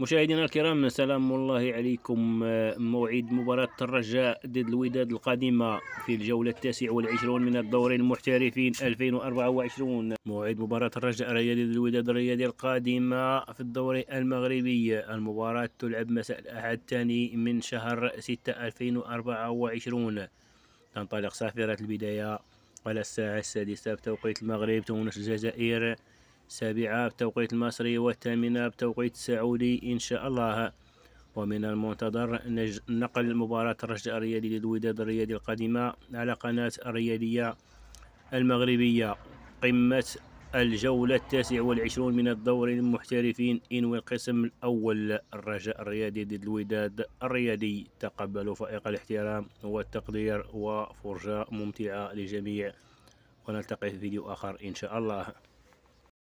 مشاهدينا الكرام سلام الله عليكم. موعد مباراة الرجاء ضد الوداد القادمة في الجولة التاسع والعشرون من الدور المحترفين 2024 موعد مباراة الرجاء ضد الوداد الرياضي القادمة في الدور المغربي. المباراة تلعب مساء الأحد الثاني من شهر 6 2024 تنطلق صافرة البداية على الساعة السادسة بتوقيت المغرب تونس الجزائر. السابعة بتوقيت المصري والثامنة بتوقيت السعودي إن شاء الله. ومن المنتظر نقل مباراة الرجاء الرياضي للوداد الرياضي القادمة على قناة الرياضية المغربية. قمة الجولة التاسع والعشرون من الدور المحترفين إنوي القسم الأول الرجاء الرياضي ضد الوداد الرياضي. تقبلوا فائق الاحترام والتقدير وفرجة ممتعة للجميع. ونلتقي في فيديو آخر إن شاء الله.